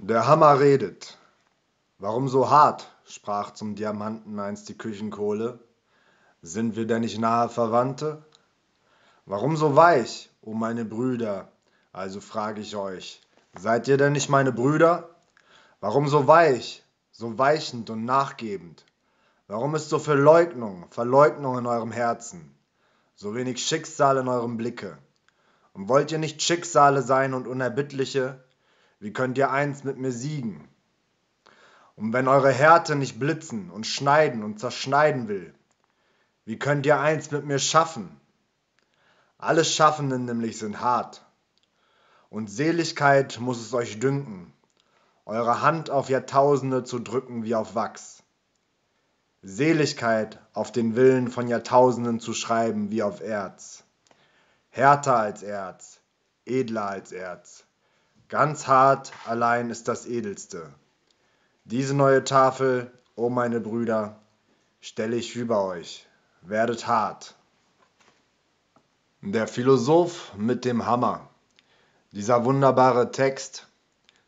Der Hammer redet. Warum so hart? sprach zum Diamanten einst die Küchenkohle. Sind wir denn nicht nahe Verwandte? Warum so weich, o meine Brüder? Also frag ich euch, seid ihr denn nicht meine Brüder? Warum so weich, so weichend und nachgebend? Warum ist so viel Leugnung, Verleugnung in eurem Herzen? So wenig Schicksal in eurem Blicke? Und wollt ihr nicht Schicksale sein und Unerbittliche? Wie könnt ihr eins mit mir siegen? Und wenn eure Härte nicht blitzen und schneiden und zerschneiden will, wie könnt ihr eins mit mir schaffen? Alle Schaffenden nämlich sind hart. Und Seligkeit muss es euch dünken, eure Hand auf Jahrtausende zu drücken wie auf Wachs. Seligkeit auf den Willen von Jahrtausenden zu schreiben wie auf Erz. Härter als Erz, edler als Erz. Ganz hart allein ist das Edelste. Diese neue Tafel, o oh meine Brüder, stelle ich über euch. Werdet hart. Der Philosoph mit dem Hammer. Dieser wunderbare Text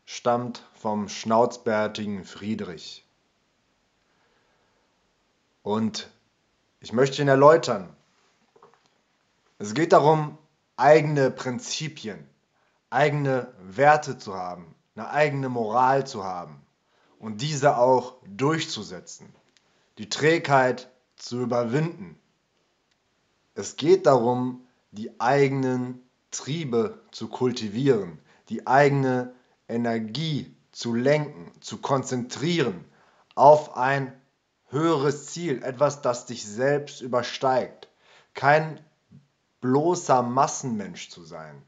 stammt vom schnauzbärtigen Friedrich. Und ich möchte ihn erläutern. Es geht darum, eigene Prinzipien eigene Werte zu haben, eine eigene Moral zu haben und diese auch durchzusetzen, die Trägheit zu überwinden. Es geht darum, die eigenen Triebe zu kultivieren, die eigene Energie zu lenken, zu konzentrieren auf ein höheres Ziel, etwas, das dich selbst übersteigt. Kein bloßer Massenmensch zu sein,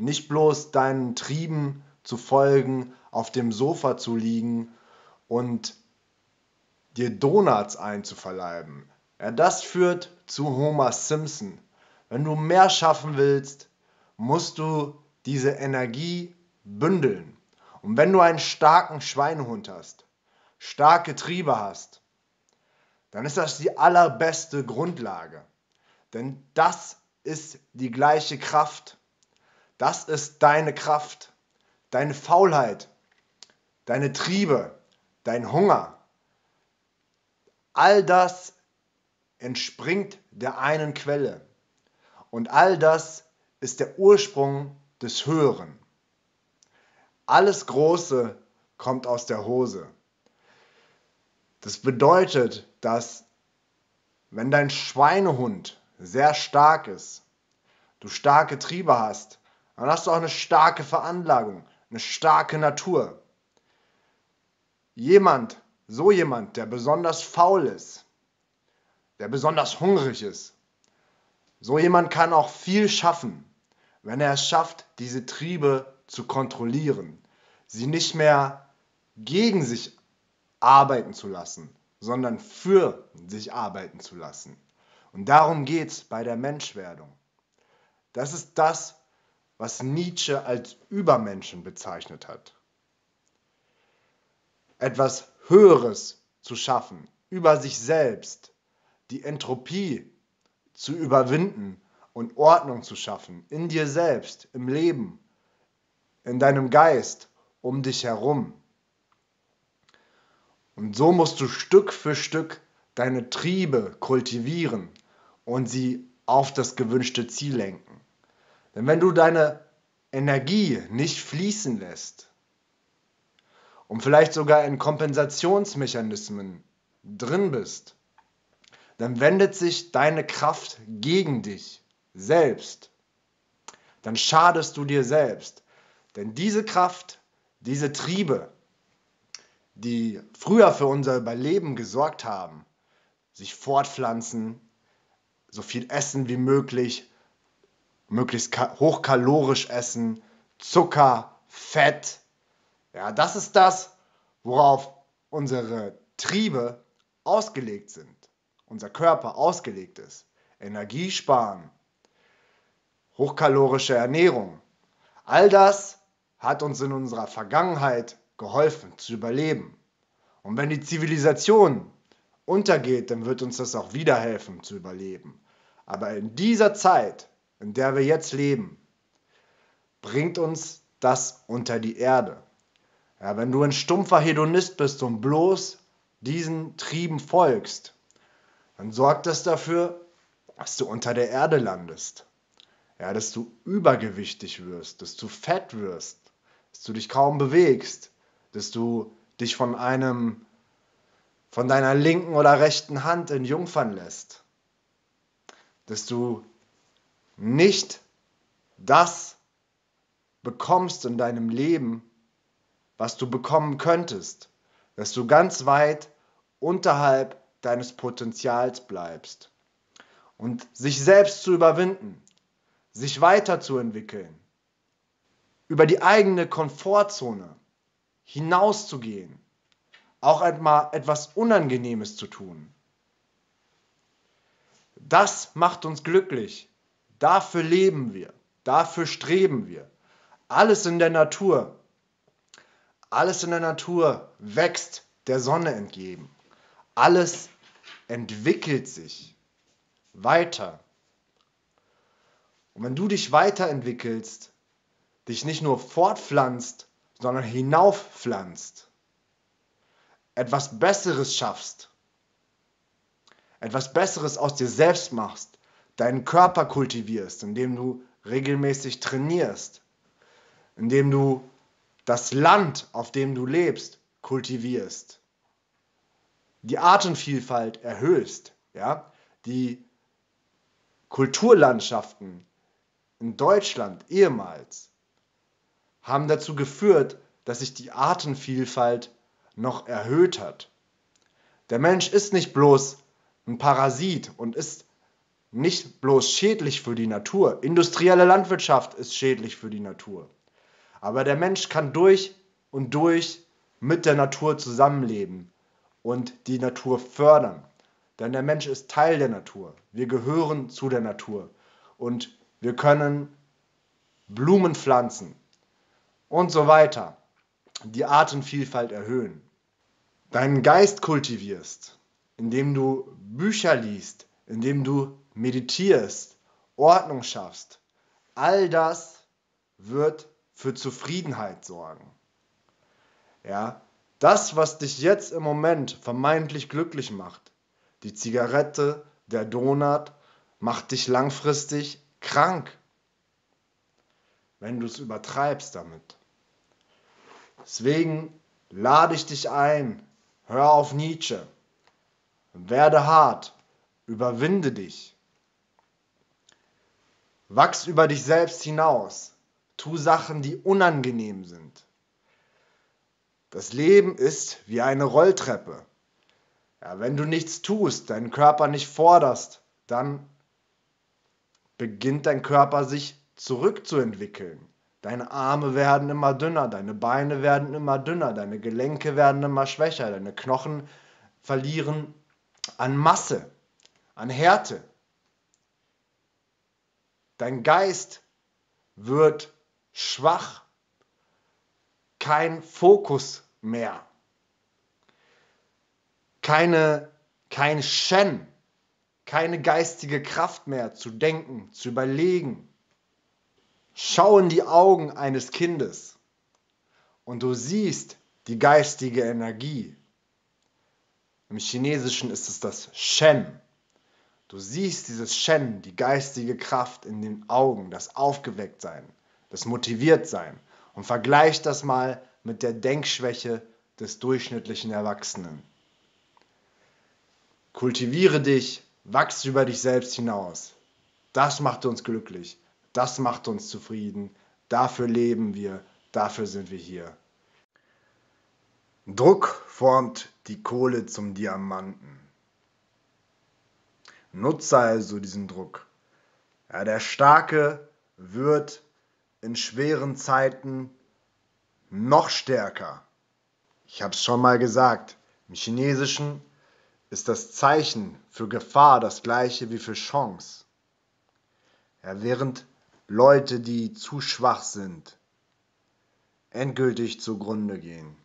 nicht bloß deinen Trieben zu folgen, auf dem Sofa zu liegen und dir Donuts einzuverleiben. Ja, das führt zu Homer Simpson. Wenn du mehr schaffen willst, musst du diese Energie bündeln. Und wenn du einen starken Schweinehund hast, starke Triebe hast, dann ist das die allerbeste Grundlage. Denn das ist die gleiche Kraft, das ist deine Kraft, deine Faulheit, deine Triebe, dein Hunger. All das entspringt der einen Quelle. Und all das ist der Ursprung des Höheren. Alles Große kommt aus der Hose. Das bedeutet, dass wenn dein Schweinehund sehr stark ist, du starke Triebe hast, dann hast du auch eine starke Veranlagung, eine starke Natur. Jemand, so jemand, der besonders faul ist, der besonders hungrig ist, so jemand kann auch viel schaffen, wenn er es schafft, diese Triebe zu kontrollieren, sie nicht mehr gegen sich arbeiten zu lassen, sondern für sich arbeiten zu lassen. Und darum geht es bei der Menschwerdung. Das ist das, was Nietzsche als Übermenschen bezeichnet hat. Etwas Höheres zu schaffen, über sich selbst, die Entropie zu überwinden und Ordnung zu schaffen, in dir selbst, im Leben, in deinem Geist, um dich herum. Und so musst du Stück für Stück deine Triebe kultivieren und sie auf das gewünschte Ziel lenken. Denn wenn du deine Energie nicht fließen lässt und vielleicht sogar in Kompensationsmechanismen drin bist, dann wendet sich deine Kraft gegen dich selbst. Dann schadest du dir selbst. Denn diese Kraft, diese Triebe, die früher für unser Überleben gesorgt haben, sich fortpflanzen, so viel essen wie möglich, möglichst hochkalorisch essen, Zucker, Fett. Ja, das ist das, worauf unsere Triebe ausgelegt sind, unser Körper ausgelegt ist. Energie sparen, hochkalorische Ernährung. All das hat uns in unserer Vergangenheit geholfen zu überleben. Und wenn die Zivilisation untergeht, dann wird uns das auch wieder helfen zu überleben. Aber in dieser Zeit in der wir jetzt leben, bringt uns das unter die Erde. Ja, wenn du ein stumpfer Hedonist bist und bloß diesen Trieben folgst, dann sorgt das dafür, dass du unter der Erde landest. Ja, dass du übergewichtig wirst, dass du fett wirst, dass du dich kaum bewegst, dass du dich von einem von deiner linken oder rechten Hand in Jungfern lässt. Dass du nicht das bekommst in deinem Leben, was du bekommen könntest. Dass du ganz weit unterhalb deines Potenzials bleibst. Und sich selbst zu überwinden, sich weiterzuentwickeln, über die eigene Komfortzone hinauszugehen, auch einmal etwas Unangenehmes zu tun. Das macht uns glücklich. Dafür leben wir. Dafür streben wir. Alles in der Natur. Alles in der Natur wächst der Sonne entgegen. Alles entwickelt sich weiter. Und wenn du dich weiterentwickelst, dich nicht nur fortpflanzt, sondern hinauffpflanzt, etwas Besseres schaffst, etwas Besseres aus dir selbst machst, deinen Körper kultivierst, indem du regelmäßig trainierst, indem du das Land, auf dem du lebst, kultivierst, die Artenvielfalt erhöhst, ja, die Kulturlandschaften in Deutschland ehemals haben dazu geführt, dass sich die Artenvielfalt noch erhöht hat. Der Mensch ist nicht bloß ein Parasit und ist nicht bloß schädlich für die Natur. Industrielle Landwirtschaft ist schädlich für die Natur. Aber der Mensch kann durch und durch mit der Natur zusammenleben und die Natur fördern. Denn der Mensch ist Teil der Natur. Wir gehören zu der Natur. Und wir können Blumen pflanzen und so weiter. Die Artenvielfalt erhöhen deinen Geist kultivierst, indem du Bücher liest, indem du meditierst, Ordnung schaffst, all das wird für Zufriedenheit sorgen. Ja, das, was dich jetzt im Moment vermeintlich glücklich macht, die Zigarette, der Donut, macht dich langfristig krank, wenn du es übertreibst damit. Deswegen lade ich dich ein, Hör auf Nietzsche. Werde hart. Überwinde dich. Wachs über dich selbst hinaus. Tu Sachen, die unangenehm sind. Das Leben ist wie eine Rolltreppe. Ja, wenn du nichts tust, deinen Körper nicht forderst, dann beginnt dein Körper sich zurückzuentwickeln. Deine Arme werden immer dünner, deine Beine werden immer dünner, deine Gelenke werden immer schwächer, deine Knochen verlieren an Masse, an Härte. Dein Geist wird schwach, kein Fokus mehr, keine, kein Shen, keine geistige Kraft mehr zu denken, zu überlegen, Schau in die Augen eines Kindes und du siehst die geistige Energie. Im Chinesischen ist es das Shen. Du siehst dieses Shen, die geistige Kraft in den Augen, das Aufgewecktsein, das Motiviertsein und vergleich das mal mit der Denkschwäche des durchschnittlichen Erwachsenen. Kultiviere dich, wachse über dich selbst hinaus. Das macht uns glücklich. Das macht uns zufrieden. Dafür leben wir. Dafür sind wir hier. Druck formt die Kohle zum Diamanten. Nutze also diesen Druck. Ja, der Starke wird in schweren Zeiten noch stärker. Ich habe es schon mal gesagt, im Chinesischen ist das Zeichen für Gefahr das gleiche wie für Chance. Ja, während Leute, die zu schwach sind, endgültig zugrunde gehen.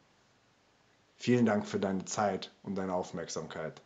Vielen Dank für deine Zeit und deine Aufmerksamkeit.